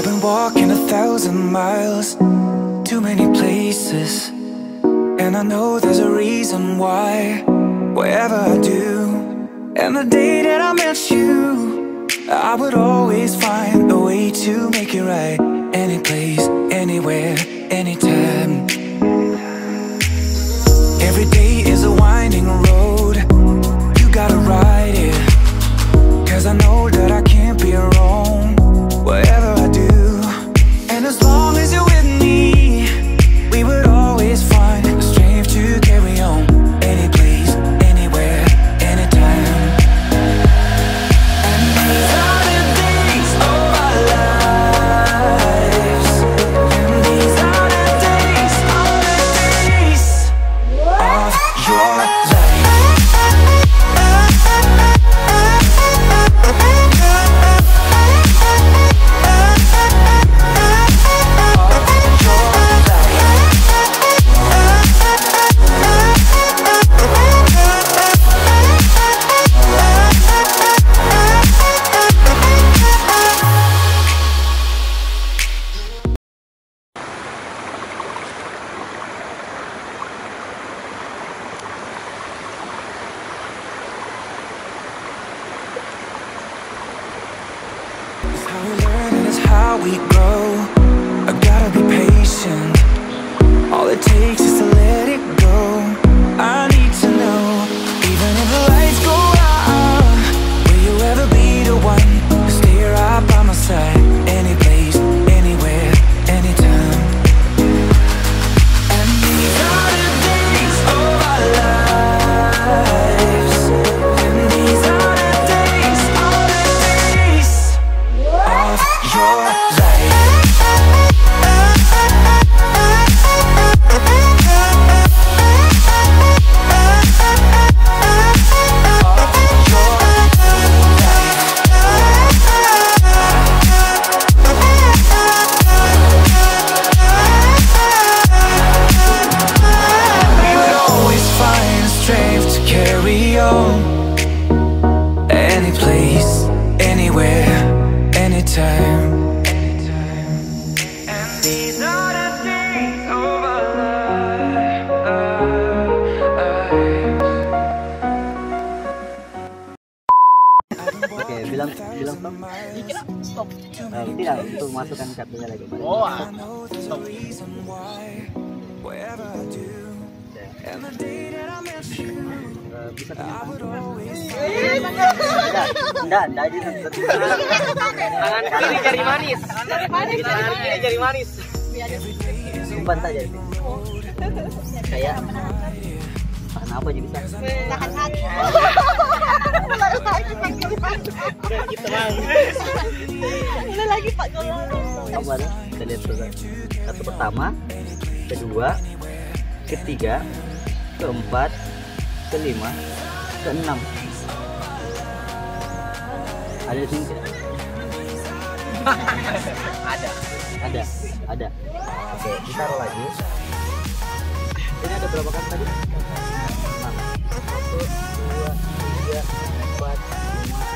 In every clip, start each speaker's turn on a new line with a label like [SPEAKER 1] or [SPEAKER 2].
[SPEAKER 1] I've been walking a thousand miles, too many places. And I know there's a reason why, wherever I do. And the day that I met you, I would always find a way to make it right. Any place, anywhere, anytime.
[SPEAKER 2] Oke, bilang bilang stop.
[SPEAKER 3] Dikira stop.
[SPEAKER 2] Eh, tidak untuk masukkan kartunya lagi.
[SPEAKER 3] Oh, ah.
[SPEAKER 1] Stop.
[SPEAKER 2] Eh, bisa Enggak, enggak, enggak di
[SPEAKER 3] Tangan kiri jari manis. Tangan kiri jari manis.
[SPEAKER 2] simpan saja itu. Kayak tahan apa bisa.
[SPEAKER 4] Tahan hati.
[SPEAKER 3] Gitu bang.
[SPEAKER 4] Udah lagi Pak.
[SPEAKER 2] Apa ada? Kita lihat. Satu pertama, kedua, ketiga, keempat, kelima, keenam. Ada sini?
[SPEAKER 3] Ada.
[SPEAKER 2] Ada, ada. Oke, ditaruh lagi. Ini ada berapa kan tadi? Satu, dua, tiga, empat, lima.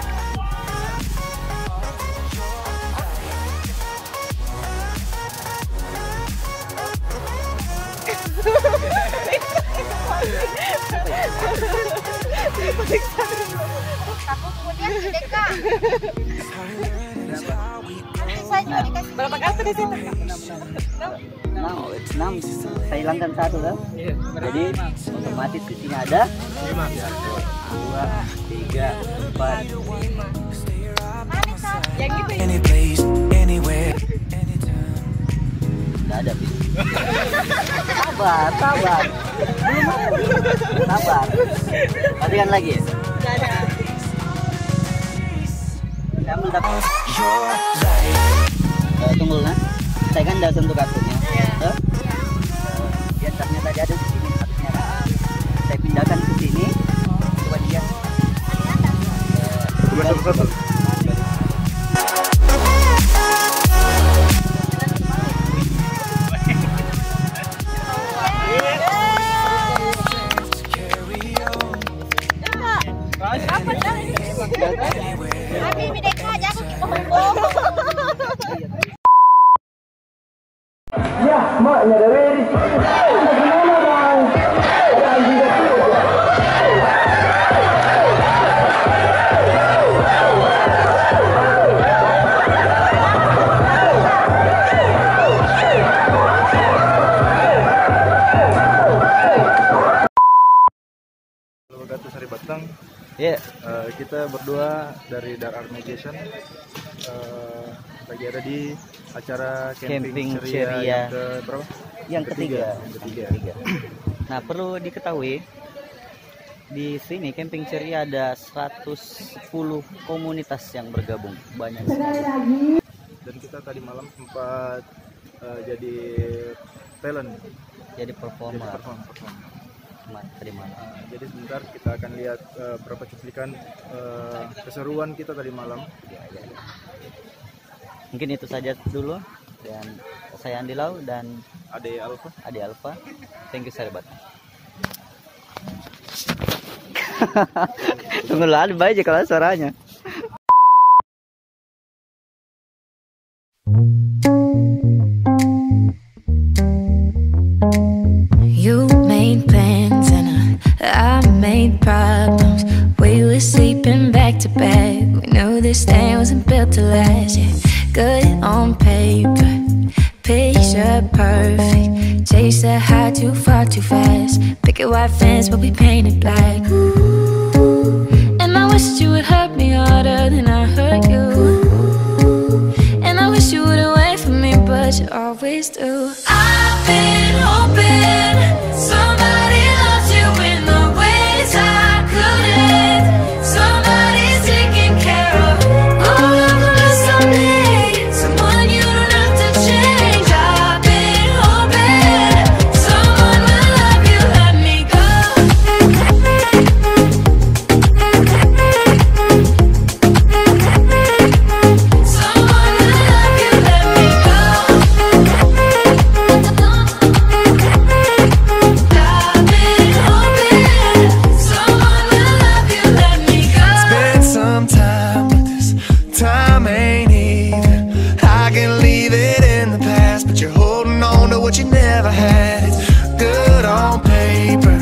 [SPEAKER 4] Aku kemudian sedekah.
[SPEAKER 3] Berapa kartu di situ?
[SPEAKER 2] Enam enam saya hilangkan satu kan jadi otomatis di sini ada dua tiga empat?
[SPEAKER 3] Yang gitu ya.
[SPEAKER 1] any place, anywhere, anytime.
[SPEAKER 2] nggak ada bis sabar sabar belum ada sabar matikan lagi
[SPEAKER 4] Nggak ada.
[SPEAKER 2] ambil dapat. Eh, tunggu nah saya kan udah sentuh kartunya tadi ada di sini harusnya saya pindahkan ke sini. Coba dia.
[SPEAKER 1] Carry
[SPEAKER 4] kita
[SPEAKER 5] berdua dari Dar Art Magician eh, lagi ada di acara camping,
[SPEAKER 2] Camping
[SPEAKER 5] ceria,
[SPEAKER 2] ceria.
[SPEAKER 5] yang ke berapa?
[SPEAKER 2] yang ketiga.
[SPEAKER 5] Yang ketiga.
[SPEAKER 2] Ketiga. Nah, perlu diketahui di sini camping ceria ada 110 komunitas yang bergabung. Banyak sekali.
[SPEAKER 5] Dan kita tadi malam sempat eh, jadi talent,
[SPEAKER 2] Jadi
[SPEAKER 5] jadi
[SPEAKER 2] performer
[SPEAKER 5] perform, perform.
[SPEAKER 2] Ma- tadi malam.
[SPEAKER 5] Nah, jadi sebentar kita akan lihat eh, beberapa cuplikan eh, keseruan kita tadi malam.
[SPEAKER 2] Ya, ya, ya. Mungkin itu saja dulu dan saya Andi Lau dan
[SPEAKER 5] Ade Alfa.
[SPEAKER 2] Adi Alfa. Thank you sahabat. Tunggu lah, ada aja kalau suaranya.
[SPEAKER 6] This thing wasn't built to last. Yeah, good on paper, picture perfect. Chase the high too far too fast. Picket white fence, but we painted black. Ooh, and I wish you would hurt me harder than I hurt you. And I wish you wouldn't wait for me, but you always do.
[SPEAKER 1] Had. It's good on paper,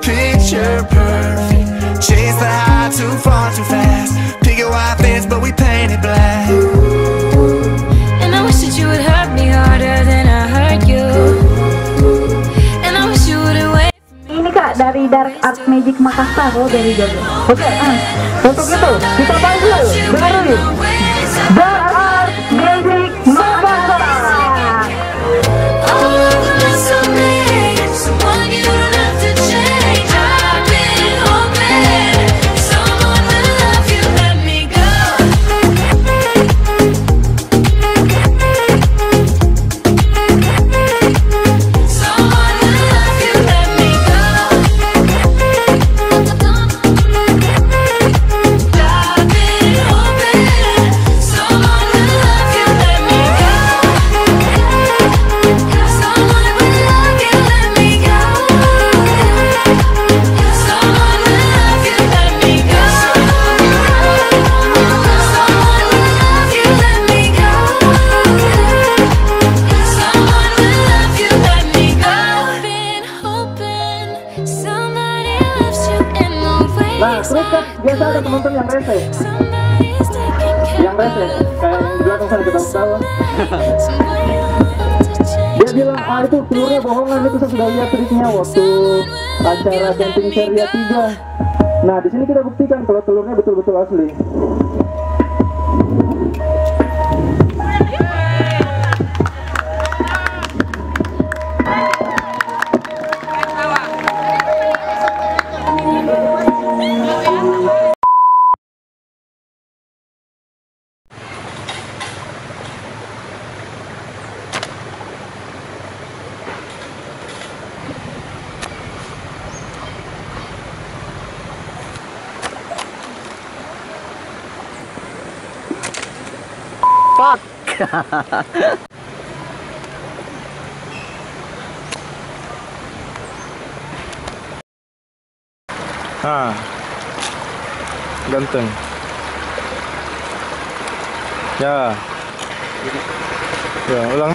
[SPEAKER 1] picture perfect. Chase the high too far too fast. Pick a white fence, but we paint it black.
[SPEAKER 6] And I wish that you would hurt me harder than I hurt you. And I wish you wouldn't wait.
[SPEAKER 7] Ini kak dari Dark Art Magic Makassar oh dari Jawa. Oke, ah. untuk itu kita panggil yang rese kayak di belakang sana
[SPEAKER 6] change.
[SPEAKER 7] Dia bilang, ah itu telurnya bohongan itu saya sudah lihat triknya waktu acara camping Seria 3. Nah, di sini kita buktikan kalau telurnya betul-betul asli.
[SPEAKER 5] Ah, ganteng. Ya. Ya, ulang.